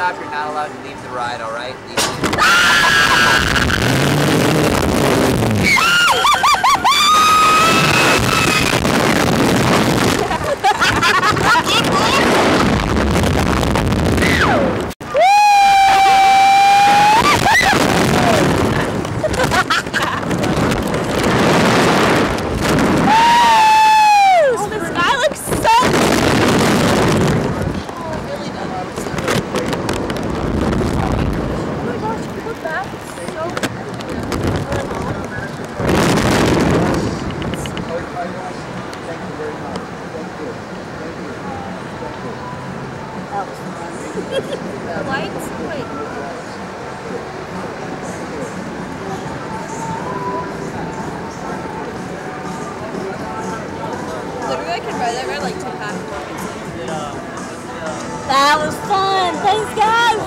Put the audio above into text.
to the top, you're not allowed to leave the ride, alright? Oh, The lights? Wait. Literally, I could ride that ride like two half. That was fun. Thanks, guys.